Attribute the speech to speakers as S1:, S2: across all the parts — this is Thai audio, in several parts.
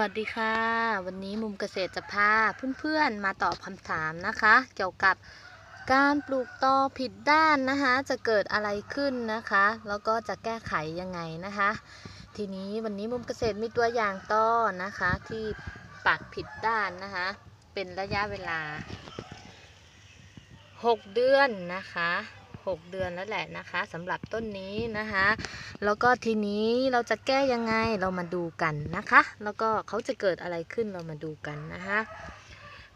S1: วัสดีค่ะ วันนี้มุมเกษตรจะพาเพื่อนๆมาตอบคำถามนะคะ เกี่ยวกับการปลูกตอผิดด้านนะคะ จะเกิดอะไรขึ้นนะคะ แล้วก็จะแก้ไขยังไงนะคะ ทีนี้วันนี้มุมเกษตรมีตัวอย่างต้อนะคะ ที่ปักผิดด้านนะคะ เป็นระยะเวลา 6 เดือนนะคะ 6 เดือนแล้วแหละนะคะสำหรับต้นนี้นะคะ แล้วก็ทีนี้เราจะแก้ยังไงเรามาดูกันนะคะ แล้วก็เขาจะเกิดอะไรขึ้นเรามาดูกันนะคะ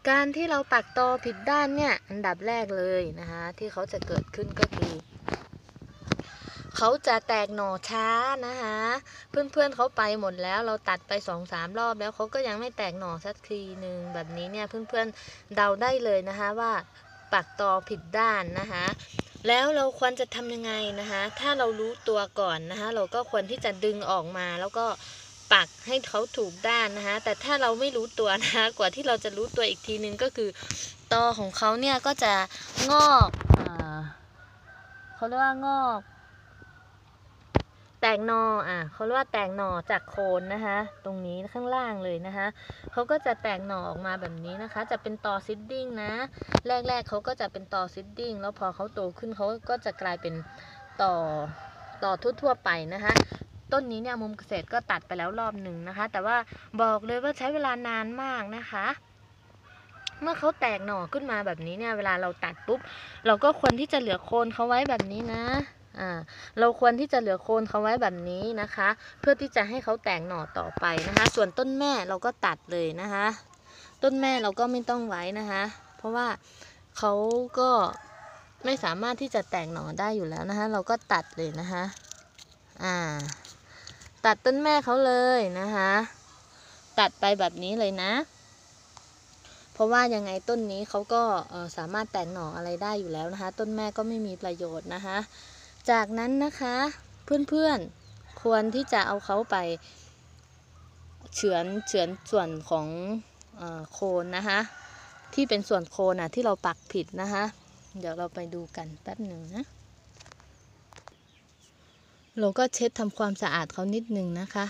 S1: การที่เราปักตอผิดด้านเนี่ยอันดับแรกเลยนะคะที่เขาจะเกิดขึ้นก็คือเขาจะแตกหน่อช้านะคะเพื่อนๆเขาไปหมดแล้วเราตัดไปสองสามรอบแล้วเขาก็ยังไม่แตกหน่อสักทีหนึ่งแบบนี้เนี่ยเพื่อนๆเดาได้เลยนะคะว่าปักตอผิดด้านนะคะ แล้วเราควรจะทำยังไงนะคะ ถ้าเรารู้ตัวก่อนนะคะ เราก็ควรที่จะดึงออกมาแล้วก็ปักให้เขาถูกด้านนะคะ แต่ถ้าเราไม่รู้ตัวนะคะกว่าที่เราจะรู้ตัวอีกทีนึงก็คือตอของเขาเนี่ยก็จะงอกอเขาเรียกว่างอก แตกหนออะเขาเรียกว่าแตกหน่อจากโคนนะคะ ตรงนี้ข้างล่างเลยนะคะเขาก็จะแตกหน่อออกมาแบบนี้นะคะ จะเป็นตอซิดดิ้งนะ แรกๆเขาก็จะเป็นตอซิดดิ้งแล้วพอเขาโตขึ้นเขาก็จะกลายเป็นต่อต่อทั่วๆไปนะคะต้นนี้เนี่ยมุมเกษตรก็ตัดไปแล้วรอบหนึ่งนะคะ แต่ว่าบอกเลยว่าใช้เวลานานมากนะคะ เมื่อเขาแตกหน่อขึ้นมาแบบนี้เนี่ย เวลาเราตัดปุ๊บ เราก็ควรที่จะเหลือโคนเขาไว้แบบนี้นะ อ่าเราควรที่จะเหลือโคนเขาไว้แบบนี้นะคะ เพื่อที่จะให้เขาแตกหน่อต่อไปนะคะ ส่วนต้นแม่เราก็ตัดเลยนะคะ ต้นแม่เราก็ไม่ต้องไว้นะคะ เพราะว่าเขาก็ไม่สามารถที่จะแตกหน่อได้อยู่แล้วนะคะ เราก็ตัดเลยนะคะอ่า ตัดต้นแม่เขาเลยนะคะ ตัดไปแบบนี้เลยนะ เพราะว่ายังไงต้นนี้เขาก็เอ่อสามารถแตกหน่ออะไรได้อยู่แล้วนะคะ ต้นแม่ก็ไม่มีประโยชน์นะคะ จากนั้นนะคะเพื่อนๆควรที่จะเอาเขาไปเฉือนเฉือนส่วนของอโคนนะคะที่เป็นส่วนโคนอะที่เราปักผิดนะคะเดี๋ยวเราไปดูกันแป๊บหนึ่งนะเราก็เช็ดทำความสะอาดเขานิดนึงนะคะ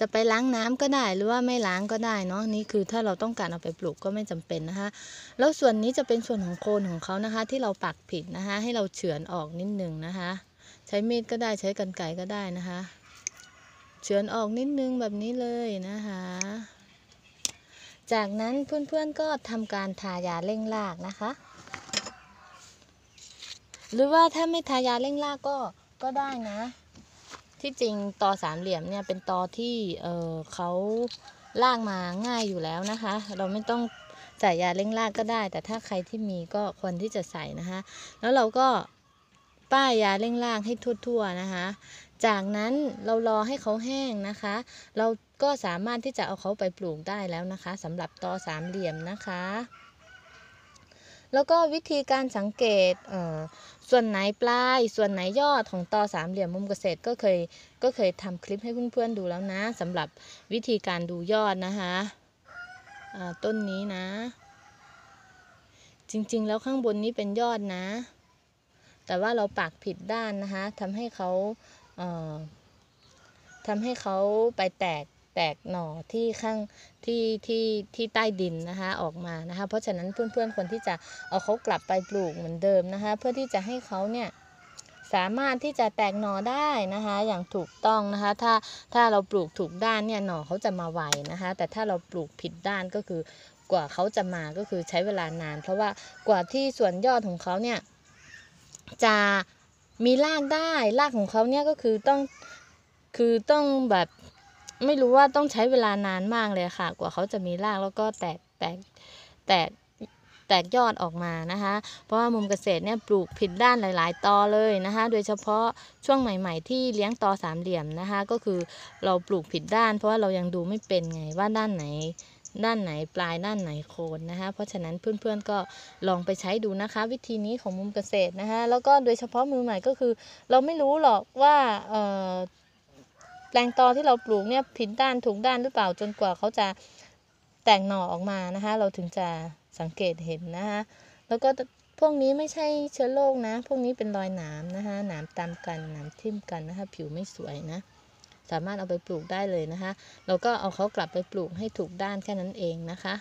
S1: จะไปล้างน้ำก็ได้หรือว่าไม่ล้างก็ได้เนาะนี่คือถ้าเราต้องการเอาไปปลูกก็ไม่จำเป็นนะคะ แล้วส่วนนี้จะเป็นส่วนของโคนของเขานะคะ ที่เราปักผิดนะคะ ให้เราเฉือนออกนิดหนึ่งนะคะ ใช้มีดก็ได้ใช้กรรไกรก็ได้นะคะ เฉือนออกนิดนึงแบบนี้เลยนะคะ จากนั้นเพื่อนๆก็ทำการทายาเร่งรากนะคะ หรือว่าถ้าไม่ทายาเร่งรากก็ก็ได้นะ ที่จริงตอสามเหลี่ยมเนี่ยเป็นตอที่เออเขาลากมาง่ายอยู่แล้วนะคะ เราไม่ต้องใส่ยาเร่งรากก็ได้ แต่ถ้าใครที่มีก็ควรที่จะใส่นะคะ แล้วเราก็ป้ายยาเร่งรากให้ทั่วๆนะคะ จากนั้นเรารอให้เขาแห้งนะคะ เราก็สามารถที่จะเอาเขาไปปลูกได้แล้วนะคะสำหรับตอสามเหลี่ยมนะคะ แล้วก็วิธีการสังเกตเส่วนไหนปลาย ส่วนไหนยอดของตอสามเหลี่ยมมุมเกษตรก็เคยก็เคยทำคลิปให้เพื่อนๆดูแล้วนะสำหรับวิธีการดูยอดนะคะต้นนี้นะ จริงๆ แล้วข้างบนนี้เป็นยอดนะ แต่ว่าเราปักผิดด้านนะคะทำให้เขาเทำให้เขาไปแตก แตกหน่อที่ข้างที่ที่ที่ใต้ดินนะคะออกมานะคะ เพราะฉะนั้นเพื่อนๆควรที่จะเอาเขากลับไปปลูกเหมือนเดิมนะคะ เพื่อที่จะให้เขาเนี่ยสามารถที่จะแตกหน่อได้นะคะ อย่างถูกต้องนะคะ ถ้าถ้าเราปลูกถูกด้านเนี่ยหน่อเขาจะมาไวนะคะ แต่ถ้าเราปลูกผิดด้านก็คือกว่าเขาจะมาก็คือใช้เวลานาน เพราะว่ากว่าที่ส่วนยอดของเขาเนี่ยจะมีรากได้รากของเขาเนี่ยก็คือต้องคือต้องแบบ ไม่รู้ว่าต้องใช้เวลานานมากเลยค่ะ กว่าเขาจะมีรากแล้วก็แตกแตกแตกแตกยอดออกมานะคะ เพราะว่ามุมเกษตรเนี่ยปลูกผิดด้านหลาย ๆ ตอเลยนะคะ โดยเฉพาะช่วงใหม่ ๆ ที่เลี้ยงตอสามเหลี่ยมนะคะ ก็คือเราปลูกผิดด้าน เพราะว่าเรายังดูไม่เป็นไงว่าด้านไหน ด้านไหนปลายด้านไหนโคนนะคะ เพราะฉะนั้นเพื่อนๆก็ลองไปใช้ดูนะคะ วิธีนี้ของมุมเกษตรนะคะ แล้วก็โดยเฉพาะมือใหม่ก็คือ เราไม่รู้หรอกว่าเอ่อ แปลงตอที่เราปลูกเนี่ยผิดด้านถูกด้านหรือเปล่าจนกว่าเขาจะแตกหน่อออกมานะคะ เราถึงจะสังเกตเห็นนะคะแล้วก็พวกนี้ไม่ใช่เชื้อโรคนะ พวกนี้เป็นรอยหนามนะคะหนามตามกันหนามทิ่มกันนะคะ ผิวไม่สวยนะ สามารถเอาไปปลูกได้เลยนะคะ เราก็เอาเขากลับไปปลูกให้ถูกด้านแค่นั้นเองนะคะ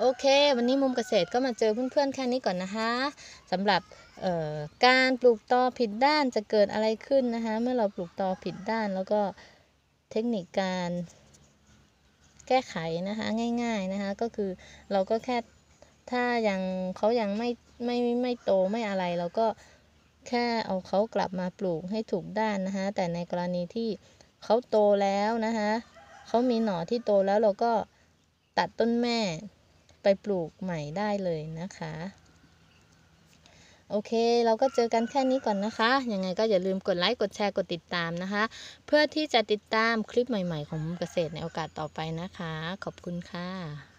S1: โอเค วันนี้มุมเกษตรก็มาเจอเพื่อนๆแค่นี้ก่อนนะคะสำหรับการปลูกตอผิดด้านจะเกิดอะไรขึ้นนะคะ เมื่อเราปลูกตอผิดด้านแล้วก็เทคนิคการแก้ไขนะคะง่าย ๆนะคะ ก็คือเราก็แค่ถ้ายังเขายังไม่ไม่ไม่โตไม่อะไรเราก็แค่เอาเขากลับมาปลูกให้ถูกด้านนะคะแต่ในกรณีที่เขาโตแล้วนะคะเขามีหน่อที่โตแล้วเราก็ตัดต้นแม่ ไปปลูกใหม่ได้เลยนะคะ โอเค เราก็เจอกันแค่นี้ก่อนนะคะ ยังไงก็อย่าลืมกดไลค์ กดแชร์ กดติดตามนะคะ เพื่อที่จะติดตามคลิปใหม่ ๆ ของมุมเกษตรในโอกาสต่อไปนะคะ ขอบคุณค่ะ